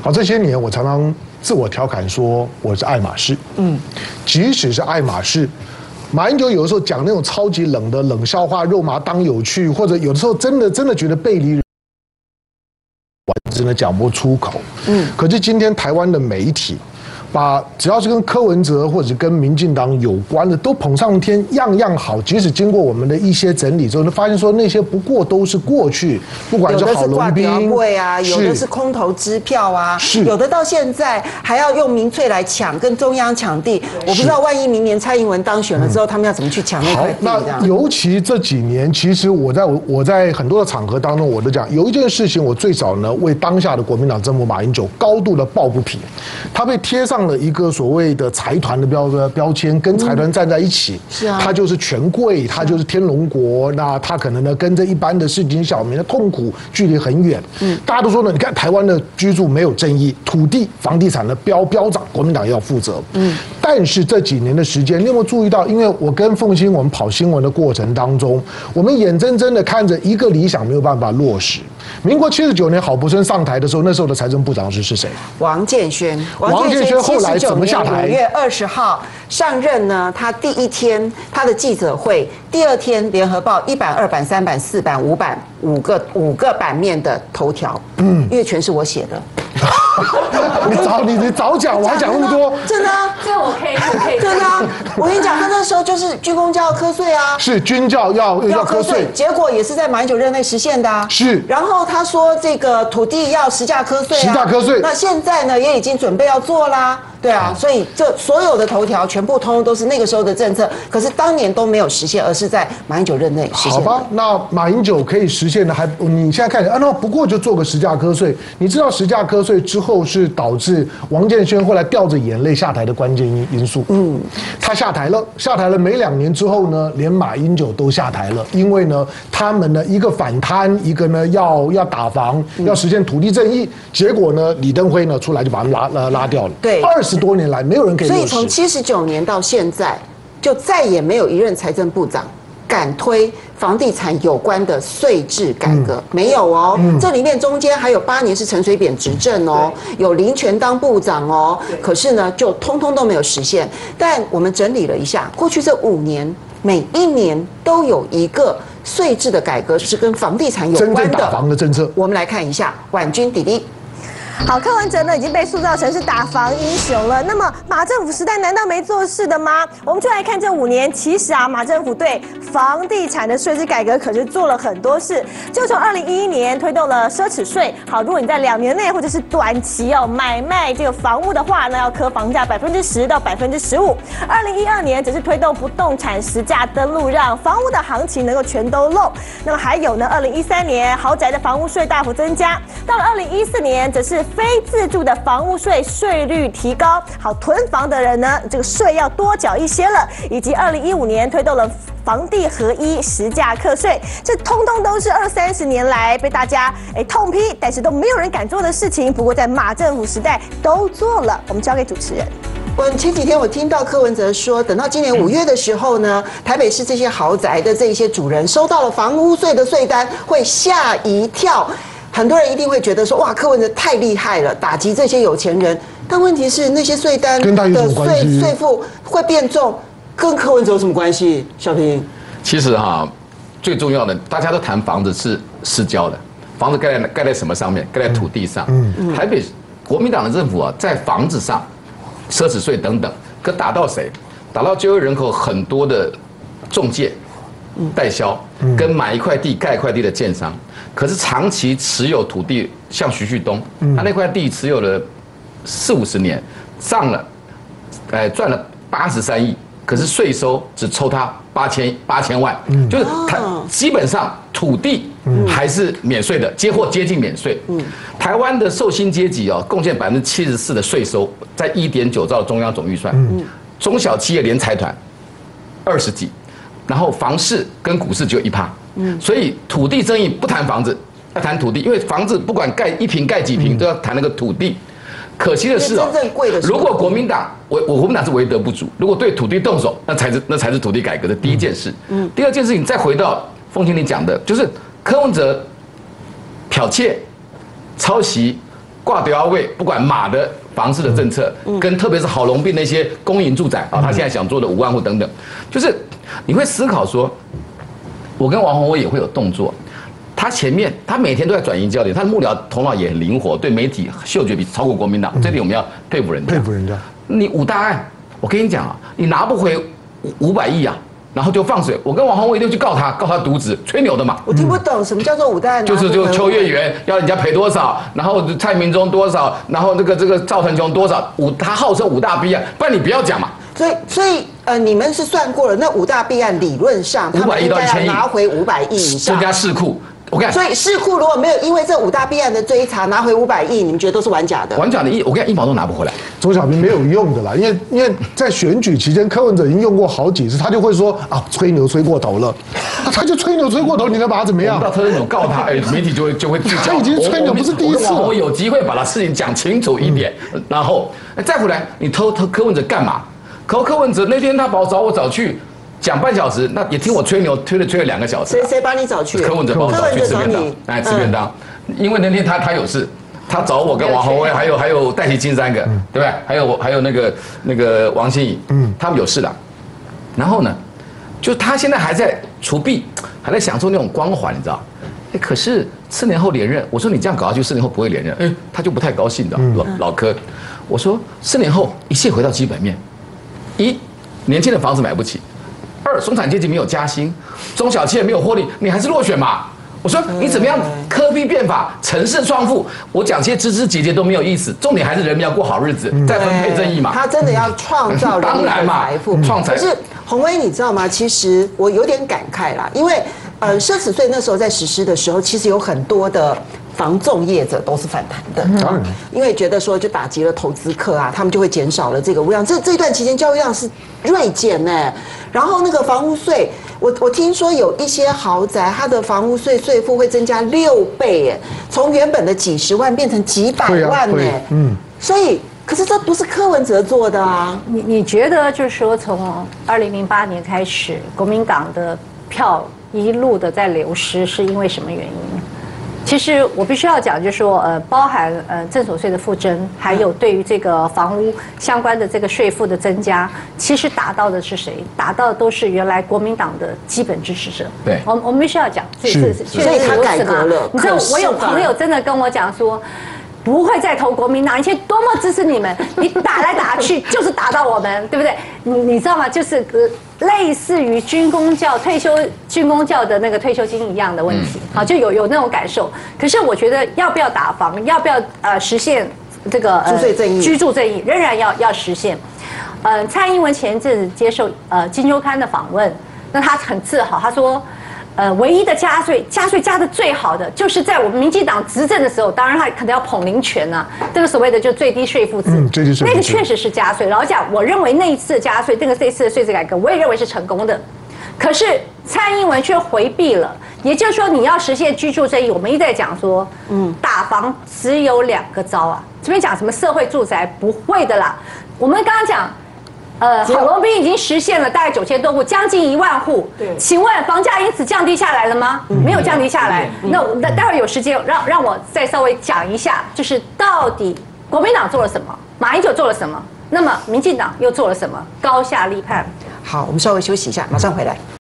好，这些年我常常自我调侃说我是爱马仕，嗯，即使是爱马仕。马英九有的时候讲那种超级冷的冷笑话，肉麻当有趣，或者有的时候真的真的觉得背离，我真的讲不出口。嗯，可是今天台湾的媒体。把只要是跟柯文哲或者跟民进党有关的都捧上天，样样好。即使经过我们的一些整理之后，就发现说那些不过都是过去，不管是好龙兵啊，有的是空头支票啊，是有的到现在还要用民粹来抢，跟中央抢地。我不知道万一明年蔡英文当选了之后，他们要怎么去抢那块地？那尤其这几年，其实我在我在很多的场合当中，我都讲有一件事情，我最早呢为当下的国民党政府马英九高度的抱不平，他被贴上。上了一个所谓的财团的标标签，跟财团站在一起，是啊，他就是权贵，他就是天龙国，那他可能呢跟着一般的市井小民的痛苦距离很远。嗯，大家都说呢，你看台湾的居住没有正义，土地房地产的飙飙涨，国民党要负责。嗯，但是这几年的时间，你有没有注意到？因为我跟凤新我们跑新闻的过程当中，我们眼睁睁的看着一个理想没有办法落实。民国七十九年郝柏村上台的时候，那时候的财政部长是是谁？王建轩。王建轩后来怎么下台？五月二十号上任呢？他第一天他的记者会，第二天联合报一版、二版、三版、四版、五版五个五个版面的头条，嗯，因为全是我写的。你早你你早讲，我还讲那么多，真的？这我可以，我可以。真的？我跟你讲，他那时候就是军工教要瞌睡啊，是军教要要瞌睡，结果也是在马英九任内实现的啊。是。然后他说这个土地要实价瞌睡啊，实价瞌睡。那现在呢，也已经准备要做啦。对啊，所以这所有的头条全部通通都是那个时候的政策，可是当年都没有实现，而是在马英九任内实现。好吧，那马英九可以实现的，还你现在看，啊，那不过就做个实价瞌睡。你知道实价瞌睡之后是导致王建轩后来掉着眼泪下台的关键因因素。嗯，他下台了，下台了没两年之后呢，连马英九都下台了，因为呢，他们呢一个反贪，一个呢要要打房，要实现土地正义，结果呢，李登辉呢出来就把他们拉拉拉掉了。对，二。十多年来，没有人可以。所以从七十九年到现在，就再也没有一任财政部长敢推房地产有关的税制改革，没有哦。这里面中间还有八年是陈水扁执政哦，有林权当部长哦，可是呢，就通通都没有实现。但我们整理了一下，过去这五年，每一年都有一个税制的改革是跟房地产有关的打房的政策。我们来看一下，婉君弟弟。好，柯文哲呢已经被塑造成是打房英雄了。那么马政府时代难道没做事的吗？我们就来看这五年，其实啊，马政府对房地产的税制改革可是做了很多事。就从二零一一年推动了奢侈税。好，如果你在两年内或者是短期哦买卖这个房屋的话，那要科房价百分之十到百分之十五。二零一二年则是推动不动产实价登录，让房屋的行情能够全都漏。那么还有呢？二零一三年豪宅的房屋税大幅增加，到了二零一四年则是。非自住的房屋税税率提高，好囤房的人呢，这个税要多缴一些了。以及二零一五年推动了房地合一实价课税，这通通都是二三十年来被大家哎痛批，但是都没有人敢做的事情。不过在马政府时代都做了。我们交给主持人。我前几天我听到柯文哲说，等到今年五月的时候呢，台北市这些豪宅的这些主人收到了房屋税的税单，会吓一跳。很多人一定会觉得说，哇，柯文哲太厉害了，打击这些有钱人。但问题是，那些税单的税税负会变重，跟柯文哲有什么关系？小平，其实哈，最重要的，大家都谈房子是私交的，房子盖在盖在什么上面？盖在土地上。嗯台北国民党的政府啊，在房子上，奢侈税等等，可打到谁？打到就业人口很多的中介。代销跟买一块地盖一块地的建商，可是长期持有土地，像徐旭东，他那块地持有了四五十年，涨了，哎赚了八十三亿，可是税收只抽他八千八千万，就是他基本上土地还是免税的，接或接近免税。台湾的受薪阶级哦，贡献百分之七十四的税收，在一点九兆中央总预算，中小企业连财团二十几。然后房市跟股市只有一趴，嗯，所以土地争议不谈房子，要谈土地，因为房子不管盖一平盖几平都要谈那个土地。可惜的是哦，真正贵的，如果国民党，我我国民党是为德不足，如果对土地动手，那才是那才是土地改革的第一件事。嗯，第二件事情再回到凤青你讲的，就是柯文哲剽窃、抄袭。挂吊位，不管马的房市的政策，跟特别是郝龙斌那些公营住宅啊，他现在想做的五万户等等，就是你会思考说，我跟王宏威也会有动作。他前面他每天都在转移焦点，他的幕僚头脑也很灵活，对媒体嗅觉比超过国民党，这点我们要佩服人家。佩服人家。你五大案，我跟你讲啊，你拿不回五五百亿啊，然后就放水。我跟王宏威就去告他，告他渎职，吹牛的嘛。我听不懂什么叫做五大案，就是就邱月圆要人家赔多少，然后蔡明忠多少，然后这个这个赵腾雄多少，五他号称五大弊案，不然你不要讲嘛。所以所以呃，你们是算过了，那五大弊案理论上五百亿到一千亿拿回五百亿以上，增加市库。我看，所以市库如果没有因为这五大弊案的追查拿回五百亿，你们觉得都是玩假的？玩假的一，我看一毛都拿不回来。周小平没有用的啦，因为因为在选举期间，柯文哲已经用过好几次，他就会说啊，吹牛吹过头了，他就吹牛吹过头，你能把他怎么样？到特警告他，哎，媒体就会就会。他已经吹牛不是第一次，我有机会把他事情讲清楚一点，然后再回来，你偷偷柯文哲干嘛？可柯文哲那天他把我找我找去。讲半小时，那也听我吹牛，吹了吹了两个小时。谁谁把你找去？柯文哲帮我找去吃便当，来吃便当。因为那天他他有事，他找我跟王宏威，还有还有戴奇金三个，对不对？还有还有那个那个王心怡，嗯，他们有事的。然后呢，就他现在还在除弊，还在享受那种光环，你知道？哎，可是四年后连任，我说你这样搞下去，四年后不会连任，哎，他就不太高兴的。老老柯，我说四年后一切回到基本面，一年轻的房子买不起。二，中产阶级没有加薪，中小企业没有获利，你还是落选嘛？我说你怎么样？科批变法，城市创富，我讲这些枝枝节节都没有意思，重点还是人民要过好日子，再分配正义嘛。他真的要创造人民的 财富，创财。可是洪威，你知道吗？其实我有点感慨啦，因为呃，奢侈税那时候在实施的时候，其实有很多的。房仲业者都是反弹的，当然，因为觉得说就打击了投资客啊，他们就会减少了这个物量。这这段期间交易量是锐减呢。然后那个房屋税，我我听说有一些豪宅，它的房屋税税负会增加六倍，耶，从原本的几十万变成几百万呢。嗯，所以可是这不是柯文哲做的啊。你你觉得就是说从二零零八年开始，国民党的票一路的在流失，是因为什么原因？其实我必须要讲，就是说，呃，包含呃正所税的负增，还有对于这个房屋相关的这个税负的增加，其实打到的是谁？打到的都是原来国民党的基本支持者。对，我我们必须要讲，这是是，所以他改革了。你知道，我有朋友真的跟我讲说。不会再投国民党，以前多么支持你们，你打来打去就是打到我们，对不对？你你知道吗？就是类似于军工教退休军工教的那个退休金一样的问题，好，就有有那种感受。可是我觉得要不要打房，要不要呃实现这个居住正义，居住正义仍然要要实现。呃，蔡英文前一阵子接受呃《金周刊》的访问，那他很自豪，他说。呃，唯一的加税，加税加的最好的，就是在我们民进党执政的时候，当然他可能要捧林权呐，这个所谓的就最低税负制，嗯，最低税那个确实是加税。老讲，我认为那一次加税，这个这一次的税制改革，我也认为是成功的。可是蔡英文却回避了，也就是说，你要实现居住正义，我们一再讲说，嗯，打房只有两个招啊，这边讲什么社会住宅不会的啦，我们刚刚讲。呃，郝龙斌已经实现了大概九千多户，将近一万户。对，请问房价因此降低下来了吗？没有降低下来。那那待会儿有时间让让我再稍微讲一下，就是到底国民党做了什么，马英九做了什么，那么民进党又做了什么，高下立判。好，我们稍微休息一下，马上回来。